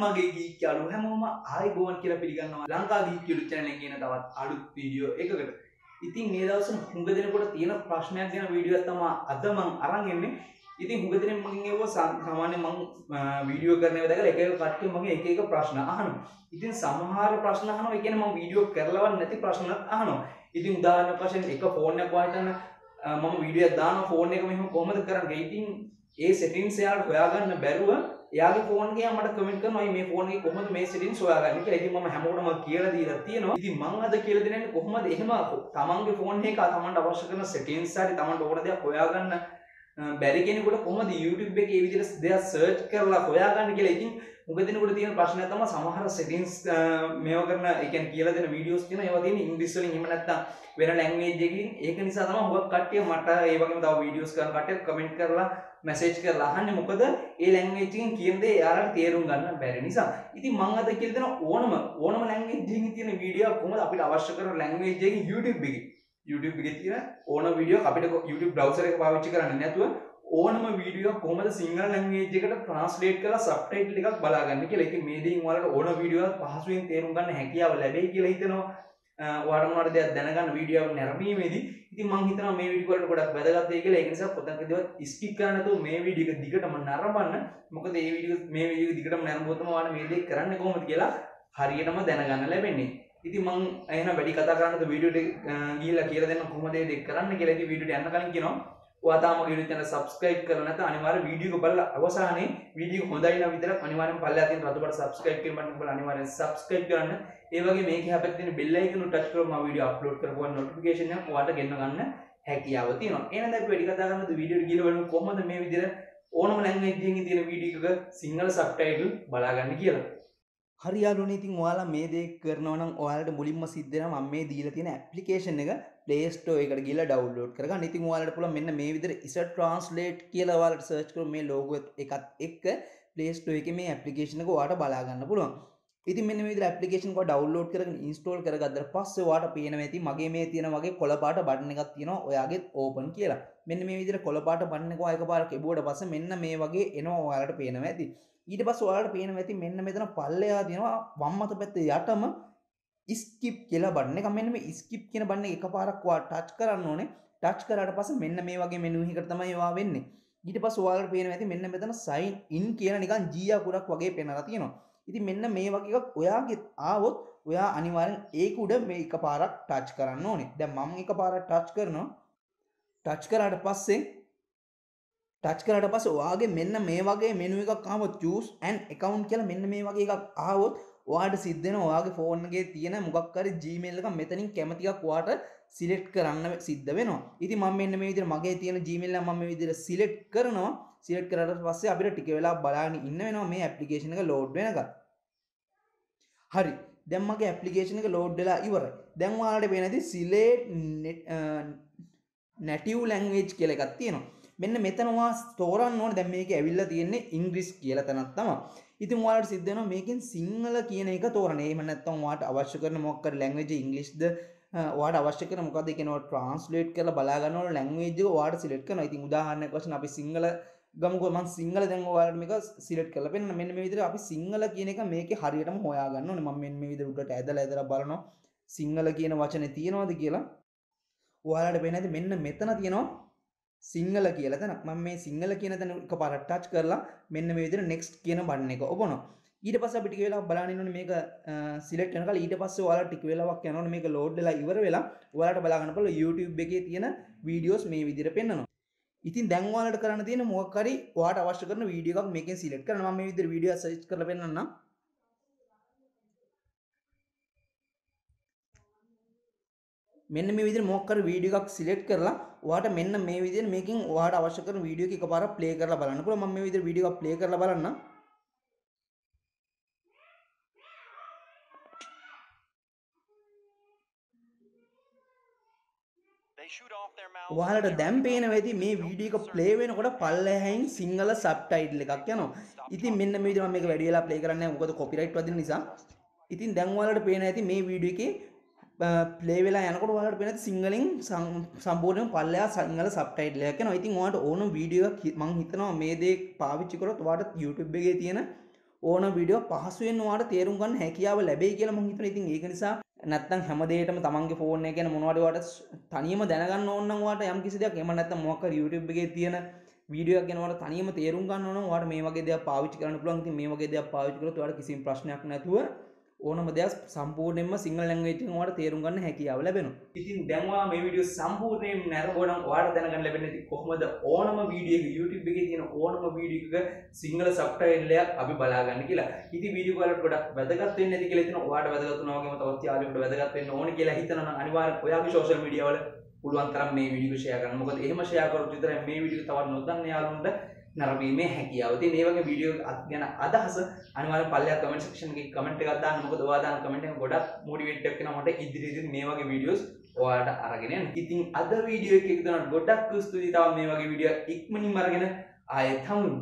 ඉතින් අදත් මගේ ගීක් අලු හැමෝම ආයිබෝන් කියලා පිළිගන්නවා ලංකා ගීක් YouTube channel එකේ කියන තවත් අලුත් වීඩියෝ එකකට. ඉතින් මේ දවස්වල හුඟ දෙනකොට තියෙන ප්‍රශ්නයක් ගැන වීඩියෝ එකක් තමයි අද මම අරන් එන්නේ. ඉතින් හුඟ දෙනෙක් මගෙන් ඒව සාමාන්‍ය මම වීඩියෝ කරන ඒවා දැකලා එක එක කට්ටිය මගෙන් එක එක ප්‍රශ්න අහනවා. ඉතින් සමහර ප්‍රශ්න අහනවා ඒ කියන්නේ මම වීඩියෝ කරලවත් නැති ප්‍රශ්නත් අහනවා. ඉතින් උදාහරණයක් වශයෙන් එක ෆෝන් එකක් වාහිතන මම වීඩියෝ එකක් දානවා ෆෝන් එක මෙහෙම කොහොමද කරන්නේ? ඉතින් ඒ සෙටින්ස් එයාට හොයාගන්න බැරුව එයාගේ ෆෝන් එකේ මට කමෙන්ට් කරනවා මේ ෆෝන් එකේ කොහොමද මේ සෙටින්ස් හොයාගන්නේ කියලා. ඉතින් මම හැමෝටම කියලා දීලා තියෙනවා. ඉතින් මම අද කියලා දෙන්නේ කොහොමද එහෙම තමන්ගේ ෆෝන් එක තමන්ට අවශ්‍ය කරන සෙටින්ස් හරි තමන්ට ඕන දෙයක් හොයාගන්න බැරි කෙනෙකුට කොහොමද YouTube එකේ මේ විදිහට දෙයක් සර්ච් කරලා හොයාගන්න කියලා. ඉතින් මුග දෙනකොට තියෙන ප්‍රශ්නය තමයි සමහර සෙටින්ස් මේව කරන ඒ කියන්නේ කියලා දෙන වීඩියෝස් තියෙනවා. ඒවා තියෙන්නේ ඉංග්‍රීසි වලින් එහෙම නැත්නම් වෙන ලැංග්වේජ් එකකින්. ඒක නිසා තමයි හුඟක් කට්ටිය මට ඒ වගේම තව වීඩියෝස් කරන කට්ටිය කමෙන්ට් කරලා මැසේජ් කරලා අහන්නේ මොකද ඒ ලැංග්වේජ් එකකින් කියන දේ එයාලට තේරුම් ගන්න බැරි නිසා. ඉතින් මම අද කියලා දෙන ඕනම ඕනම ලැංග්වේජ් එකකින් තියෙන වීඩියෝ කොහොමද අපිට අවශ්‍ය කරන ලැංග්වේජ් එකකින් YouTube එකේ YouTube එකේ තියෙන ඕන වීඩියෝ අපිට YouTube browser එක පාවිච්චි කරන්න නැතුව ඕනම වීඩියෝ කොහොමද සිංහල ලැංග්වේජ් එකට ට්‍රාන්ස්ලේට් කරලා සබ්ටයිටල් එකක් බලාගන්න කියලා. ඉතින් මේ දේෙන් ඔයාලට ඕන වීඩියෝ එකක් පහසුවෙන් තේරුම් ගන්න හැකියාව ලැබෙයි කියලා හිතනවා. ඔයාලට මොනවද දෙයක් දැනගන්න වීඩියෝ එක නැරඹීමේදී ඉතින් මම හිතනවා මේ වීඩියෝ වලට ගොඩක් වැදගත් වෙයි කියලා. ඒක නිසා කොතනකදවත් ස්කිප් කරන්න නැතුව මේ වීඩියෝ එක දිගටම නරඹන්න. මොකද මේ වීඩියෝ මේ වීඩියෝ දිගටම නරඹුවොත් ඔයාලට මේ දේ කරන්නේ කොහොමද කියලා හරියටම දැනගන්න ලැබෙන්නේ. ඉතින් මං එහෙනම් වැඩි කතා කරන්නද වීඩියෝ එක ගිහිල්ලා කියලා දෙන්න කොහොමද මේ දේ කරන්න කියලා. ඉතින් වීඩියෝට යන්න කලින් කියනවා ඔයා තාම YouTube channel subscribe කරලා නැත්නම් අනිවාර්යෙන් වීඩියෝ එක බලලා අවසානයේ වීඩියෝ හොඳයි නම් විතරක් අනිවාර්යෙන් පල්ලෙහා තියෙන රතු බට subscribe කියන බටන් එක බලලා අනිවාර්යෙන් subscribe කරන්න. ඒ වගේ මේකේ හැපෙත් තියෙන bell icon එක touch කරලා මම වීඩියෝ upload කරපුවා notification එක ඔයාලට ගෙන්න ගන්න හැකියාව තියෙනවා. එහෙනම් අපි වැඩි කතා කරන්නද වීඩියෝ එක ගිහලා බලමු කොහොමද මේ විදිහට ඕනම ලැන්ග්වේජ් එකකින් තියෙන වීඩියෝ එකක සිංහල subtitle බලාගන්න කියලා. හරි යාළුවනේ ඉතින් ඔයාලා මේ දේ කරනවා නම් ඔයාලට මුලින්ම සිද්ධ වෙනවා මම මේ දීලා තියෙන ඇප්ලිකේෂන් එක Play Store එකට ගිහලා ඩවුන්ලෝඩ් කරගන්න. ඉතින් ඔයාලට පුළුවන් මෙන්න මේ විදිහට ඉසර් ට්‍රාන්ස්ලේට් කියලා ඔයාලට සර්ච් කරොත් මේ ලෝගෝ එකත් එක්ක Play Store එකේ මේ ඇප්ලිකේෂන් එක ඔයාලට බලා ගන්න පුළුවන්. ඉතින් මෙන්න මේ විදිහට ඇප්ලිකේෂන් එක ඩවුන්ලෝඩ් කරගෙන ඉන්ස්ටෝල් කරගත්තට පස්සේ ඔයාලට පේනවා ඇති මගේ මේ තියෙන වගේ කොළ පාට බටන් එකක් තියෙනවා ඔයාගෙත් ඕපන් කියලා. මෙන්න මේ විදිහට කොළ පාට බටන් එක ඔයා එකපාරක් එබුවට පස්සේ මෙන්න මේ වගේ එනවා ඔයාලට පේනවා ඇති. ඊට පස්සේ ඔයාලට පේනවා ඇති මෙන්න මෙතන පල්ලෙහා තියෙනවා වම් අත පැත්තේ යටම ස්කිප් කියලා බටන් එක. මෙන්න මේ ස්කිප් කියන බටන් එක එකපාරක් ඔයා ටච් කරන්න ඕනේ. ටච් කරාට පස්සේ මෙන්න මේ වගේ මෙනු එකකට තමයි ඔයා වෙන්නේ. ඊට පස්සේ ඔයාලට පේනවා ඇති මෙන්න මෙතන sign in කියන නිකන් G අකුරක් වගේ පේනවා තියෙනවා. ඉතින් මෙන්න මේ වගේ එකක් ඔයාගේ ආවොත් ඔයා අනිවාර්යෙන් ඒක උඩ මේ එකපාරක් ටච් කරන්න ඕනේ. දැන් මම එකපාරක් ටච් කරනවා. ටච් කරාට පස්සේ ටච් කරට පස්සේ ඔයාගේ මෙන්න මේ වගේ මෙනු එකක් ආවොත් choose an account කියලා මෙන්න මේ වගේ එකක් ආවොත් ඔයාට සිද්ධ වෙනවා ඔයාගේ ෆෝන් එකේ තියෙන මොකක් හරි Gmail එක මෙතනින් කැමති එකක් ඔයාට සිලෙක්ට් කරන්න සිද්ධ වෙනවා. ඉතින් මම මෙන්න මේ විදිහට මගේ තියෙන Gmail එක මම මේ විදිහට සිලෙක්ට් කරනවා. සිලෙක්ට් කරාට පස්සේ අපිට ටික වෙලා බලන්න ඉන්න වෙනවා මේ ඇප්ලිකේෂන් එක ලෝඩ් වෙනකන්. හරි. දැන් මගේ ඇප්ලිකේෂන් එක ලෝඩ් වෙලා ඉවරයි. දැන් ඔයාලට වෙනදී select native language කියලා එකක් තියෙනවා. මෙන්න මෙතනවා තෝරන්න ඕන දැන් මේක ඇවිල්ලා තියෙන්නේ ඉංග්‍රීසි කියලා තැනක් තමයි. ඉතින් ඔයාලට සිද්ධ වෙනවා මේකෙන් සිංහල කියන එක තෝරන්න. එහෙම නැත්නම් ඔයාලට අවශ්‍ය කරන මොකක් හරි ලැන්ග්වේජ් ඉංග්‍රීසිද ඔයාලට අවශ්‍ය කරන මොකද්ද කියනවා ට්‍රාන්ස්ලේට් කරලා බලා ගන්න ඕන ලැන්ග්වේජ් එක ඔයාලට සිලෙක්ට් කරනවා. ඉතින් උදාහරණයක් වශයෙන් අපි සිංහල ගමුකෝ මම සිංහල දැන් ඔයාලට මේක සිලෙක්ට් කරලා පෙන්නන මෙන්න මේ විදිහට අපි සිංහල කියන එක මේකේ හරියටම හොයා ගන්න ඕනේ. මම මෙන්න මේ විදිහට උඩට ඇදලා ඇදලා බලනවා සිංහල කියන වචනේ තියෙනවද කියලා. ඔයාලට පේන්නේ නැති මෙන්න මෙතන තියෙනවා සිංහල කියලා තැනක්. මම මේ සිංහල කියන තැන එකපාරට ටච් කරලා මෙන්න මේ විදිහට next කියන බටන් එක ඔබනවා ඊට පස්සේ අපි ටික වෙලාවක් බලන්න ඉන්න ඕනේ මේක සිලෙක්ට් වෙනකල්. ඊට පස්සේ ඔයාලා ටික වෙලාවක් යනවනේ මේක ලෝඩ් වෙලා ඉවර වෙලා ඔයාලට බලා ගන්න පුළුවන් YouTube එකේ තියෙන වීඩියෝස් මේ විදිහට පෙන්වනවා ඉතින් දැන් ඔයාලට කරන්න තියෙන මොකක් හරි ඔයාලට අවශ්‍ය කරන වීඩියෝ එකක් මේකෙන් සිලෙක්ට් කරන්න. මම මේ විදිහට වීඩියෝ සර්ච් කරලා මෙන්න මේ විදිහට මොකක් හරි වීඩියෝ එකක් සිලෙක්ට් කරලා ඔයාට මෙන්න මේ විදිහට මේකෙන් ඔයාට අවශ්‍ය කරන වීඩියෝ එක එකපාරක් ප්ලේ කරලා බලන්න පුළුවන් මම මේ විදිහට වීඩියෝ එකක් ප්ලේ කරලා බලන්න ඔයාලට දැන් පේන වෙති මේ වීඩියෝ එක ප්ලේ වෙනකොට පල්ලෙහායින් සිංහල සබ්ටයිටල් එකක් යනවා. ඉතින් මෙන්න මේ විදිහට මම මේක වැඩි වෙලා ප්ලේ කරන්නේ නැහැ මොකද කොපිරයිට් වදින නිසා. ඉතින් දැන් ඔයාලට පේන ඇති මේ වීඩියෝ එකේ ප්ලේ වෙලා යනකොට ඔයාලට පේන සිංහලෙන් සම්පූර්ණයෙන් පල්ලෙහා සිංහල සබ්ටයිටල් එකක් යනවා. ඉතින් ඔයාලට ඕන වීඩියෝ එකක් මම හිතනවා මේ දේ පාවිච්චි කරොත් ඔයාලට YouTube එකේ තියෙන ඕන වීඩියෝ පහසුවෙන් වාට තේරුම් ගන්න හැකියාව ලැබෙයි කියලා මං හිතන ඉතින් ඒක නිසා නැත්තම් හැමදේටම තමන්ගේ ෆෝන් එක ගැන මොනවද වට තනියම දැනගන්න ඕන නම් වාට යම් කිසි දෙයක් එහෙම නැත්තම් මොකක් හරි YouTube එකේ තියෙන වීඩියෝ එකක් ගැන වාට තනියම තේරුම් ගන්න ඕන නම් වාට මේ වගේ දෙයක් පාවිච්චි කරන්න පුළුවන් ඉතින් මේ වගේ දෙයක් පාවිච්චි කරොත් වාට කිසිම ප්‍රශ්නයක් නැතුව ඕනම දෙයක් සම්පූර්ණයෙන්ම සිංහල ලැංග්වේජ් එකෙන් ඔයාලට තේරුම් ගන්න හැකියාව ලැබෙනවා. ඉතින් දැන් ඔයා මේ වීඩියෝ සම්පූර්ණයෙන් නැරඹුවනම් ඔයාලට දැනගන්න ලැබෙන්නේ ඉතින් කොහොමද ඕනම වීඩියෝ එක YouTube එකේ තියෙන ඕනම වීඩියෝ එකක සිංහල සබ්ටයිටල් එකක් අපි බලා ගන්න කියලා. ඉතින් වීඩියෝ වලට ගොඩක් වැදගත් වෙන්නේ නැති කියලා හිතනවා. ඔයාලට වැදගත් වුණා වගේම තවත් යාළුවෙකුට වැදගත් වෙන්න ඕනේ කියලා හිතනවා නම් අනිවාර්යෙන් ඔයාගේ සෝෂල් මීඩියා වල පුළුවන් තරම් මේ වීඩියෝ ෂෙයා කරන්න. මොකද එහෙම ෂෙයා කරොත් විතරයි මේ වීඩියෝ තවත් නොදන්න යාළුවන්ට නරඹීමේ හැකියාව. ඉතින් මේ වගේ වීඩියෝ ගැන අදහස අනිවාර්යෙන් පල්ලෙහා කමෙන්ට් සෙක්ෂන් එකේ කමෙන්ට් එකක් දාන්න. මොකද ඔයා දාන කමෙන්ට් එක ගොඩක් මොටිවේට් එකක් වෙනවා මට ඉදිරියේදී මේ වගේ වීඩියෝස් ඔයාලට අරගෙන යන්න. ඉතින් අද වීඩියෝ එකේ ඉදන ගොඩක් ස්තුතියි. තව මේ වගේ වීඩියෝ ඉක්මනින්ම අරගෙන ආයෙත් හමුවෙමු.